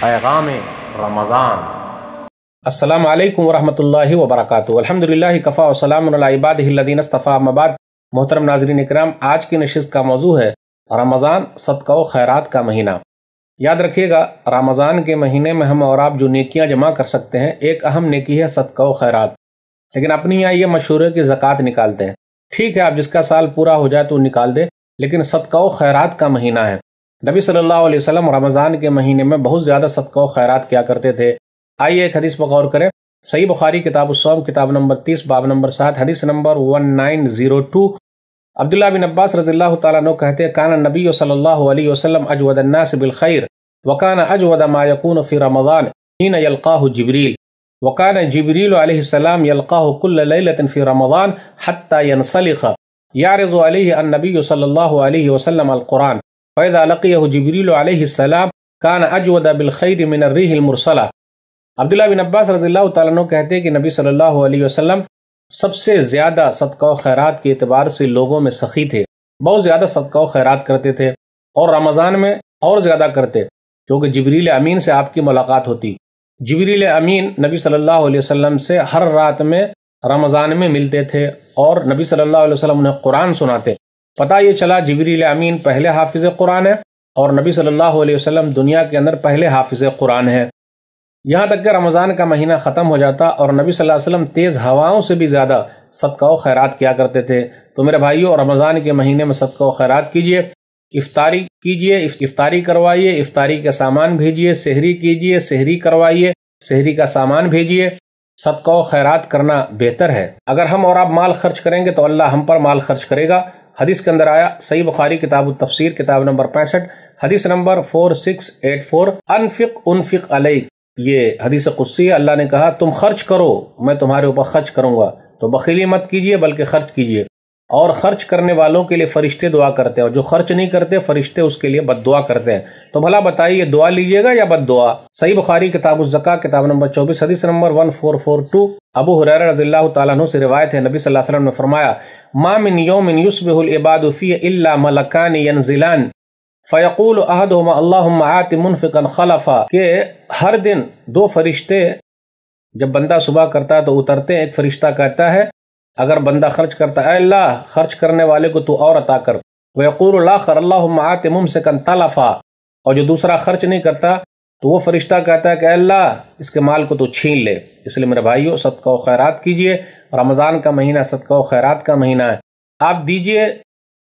پیغام رمضان۔ السلام علیکم ورحمۃ اللہ وبرکاتہ۔ الحمد للہ کفا وسلام عباد الدین اصطفیٰ مباد محترم ناظرین اکرام، آج کی نشست کا موضوع ہے رمضان صدقہ و خیرات کا مہینہ۔ یاد رکھیے گا، رمضان کے مہینے میں ہم اور آپ جو نیکیاں جمع کر سکتے ہیں، ایک اہم نیکی ہے صدقہ و خیرات۔ لیکن اپنی یہاں یہ مشہور ہے کہ زکوٰۃ نکالتے ہیں۔ ٹھیک ہے، آپ جس کا سال پورا ہو جائے تو نکال دے لیکن صدقہ و خیرات کا مہینہ ہے۔ نبی صلی اللہ علیہ وسلم رمضان کے مہینے میں بہت زیادہ صدقہ و خیرات کیا کرتے تھے۔ آئیے ایک حدیث پر غور کریں۔ صحیح بخاری کتاب الصوم، کتاب نمبر تیس، باب نمبر سات، حدیث number one nine zero two عبداللہ بن عباس رضی اللہ تعالیٰ عنہ کہتے کان نبی صلی اللہ علیہ وسلم اجود الناس بالخیر وکان اجود ما یکون فی رمضان حین یلقاہ جبریل وکان جبریل علیہ السلام یلقاہ کل لیلت فی رمضان حتی ینسلخ یعرض علیہ النبی صلی اللہ علیہ وسلم القرآن فإذا لقيه جبریل علیہ السلام کان اجود بالخیر من الریح المرسلہ عبداللہ بن عباس رضی اللہ تعالیٰ عنہ کہتے ہیں کہ نبی صلی اللہ علیہ وسلم سب سے زیادہ صدقہ و خیرات کے اعتبار سے لوگوں میں سخی تھے، بہت زیادہ صدقہ و خیرات کرتے تھے اور رمضان میں اور زیادہ کرتے، کیونکہ جبریل امین سے آپ کی ملاقات ہوتی۔ جبریل امین نبی صلی اللہ علیہ وسلم سے ہر رات میں رمضان میں ملتے تھے اور نبی صلی اللہ علیہ وسلم انہیں قرآن سناتے۔ پتہ یہ چلا جبریل امین پہلے حافظ قرآن ہے اور نبی صلی اللہ علیہ وسلم دنیا کے اندر پہلے حافظ قرآن ہے۔ یہاں تک کہ رمضان کا مہینہ ختم ہو جاتا اور نبی صلی اللہ علیہ وسلم تیز ہواؤں سے بھی زیادہ صدقہ و خیرات کیا کرتے تھے۔ تو میرے بھائیوں رمضان کے مہینے میں صدقہ و خیرات کیجیے، افطاری کیجیے، افطاری کروائیے، افطاری کا سامان بھیجیے سحری کیجیے، سحری کروائیے، سحری کا سامان بھیجیے صدقہ و خیرات کرنا بہتر ہے۔ اگر ہم اور آپ مال خرچ کریں گے تو اللہ ہم پر مال خرچ کرے گا۔ حدیث کے اندر آیا، صحیح بخاری کتاب التفسیر، کتاب نمبر پینسٹھ، حدیث number four six eight four انفق انفق علیہ یہ حدیث قدسی اللہ نے کہا، تم خرچ کرو، میں تمہارے اوپر خرچ کروں گا۔ تو بخیلی مت کیجیے، بلکہ خرچ کیجیے۔ اور خرچ کرنے والوں کے لیے فرشتے دعا کرتے ہیں، اور جو خرچ نہیں کرتے، فرشتے اس کے لیے بد دعا کرتے ہیں۔ تو بھلا بتائیے دعا لیجیے گا یا بد دعا؟ صحیح بخاری، کتاب الزکا، کتاب نمبر چوبیس، حدیث number one four four two ابو حریر رضی اللہ تعالیٰ عنہ سے روایت ہے، نبی صلی اللہ علیہ وسلم نے فرمایا، ما من یوم یسبح العباد فی الا ملکان ینزلان۔ فیقول احدہما اللہم آت منفقا خلفا۔ کہ ہر دن دو فرشتے، جب بندہ صبح کرتا ہے تو اترتے ہیں، ایک فرشتہ کہتا ہے اگر بندہ خرچ کرتا ہے، اے اللہ، خرچ کرنے والے کو تو اور عطا کر۔ ویقول اللہ خر اللہم آت ممسکا تلفا۔ اور جو دوسرا خرچ نہیں کرتا، تو وہ فرشتہ کہتا ہے کہ اے اللہ، اس کے مال کو تو چھین لے۔ اس لیے میرے بھائیو، صدقہ و خیرات کیجیے۔ رمضان کا مہینہ صدقہ و خیرات کا مہینہ ہے۔ آپ دیجیے،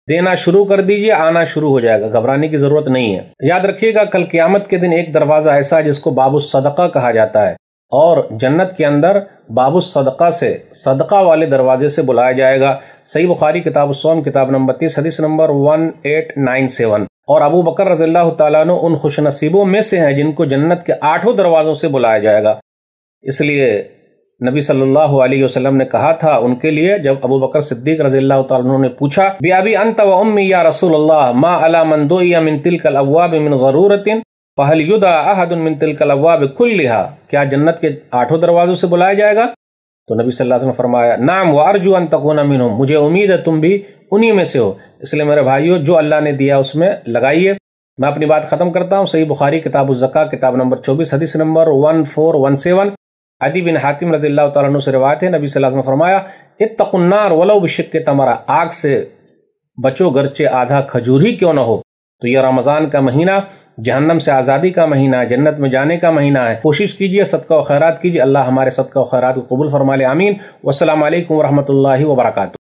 دینا شروع کر دیجیے، آنا شروع ہو جائے گا۔ گھبرانے کی ضرورت نہیں ہے۔ یاد رکھیے گا، کل قیامت کے دن ایک دروازہ ایسا ہے جس کو باب الصدقہ کہا جاتا ہے۔ اور جنت کے اندر باب الصدقہ سے صدقہ والے دروازے سے بلایا جائے گا۔ صحیح بخاری کتاب السوم کتاب نمبر تیس، حدیث number one eight nine seven اور ابو بکر رضی اللہ تعالیٰ عنہ ان خوش نصیبوں میں سے ہیں جن کو جنت کے آٹھوں دروازوں سے بلایا جائے گا۔ اس لیے نبی صلی اللہ علیہ وسلم نے کہا تھا ان کے لیے، جب ابو بکر صدیق رضی اللہ تعالیٰ نے پوچھا بی ابی انت و امی یا رسول اللہ، ما علا من دوئی من تلک الابواب من غرورت فہل یدع احد من تلک الابواب کلہا کیا جنت کے آٹھوں دروازوں سے بلایا جائے گا؟ تو نبی صلی اللہ علیہ وسلم فرمایا نام و ارجو ان تکون منہم مجھے امید ہے تم بھی انہی میں سے ہو۔ اس لیے میرے بھائیو، جو اللہ نے دیا اس میں، لگائیے۔ میں اپنی بات ختم کرتا ہوں۔ صحیح بخاری، کتاب الزکا کتاب نمبر چوبیس، حدیث number one four one seven عدی بن حاتم رضی اللہ تعالیٰ عنہ سے روایت ہے۔ نبی صلی اللہ علیہ وسلم فرمایا، اتقوا النار ولو بشق تمرا آگ سے بچو گرچے آدھا کھجور ہی کیوں نہ ہو۔ تو یہ رمضان کا مہینہ جہنم سے آزادی کا مہینہ ہے، جنت میں جانے کا مہینہ ہے۔ کوشش کیجیے صدقہ و خیرات کیجیے۔ اللہ ہمارے صدقہ و خیرات کو قبول فرما لے آمین۔ والسلام علیکم ورحمۃ اللہ وبرکاتہ۔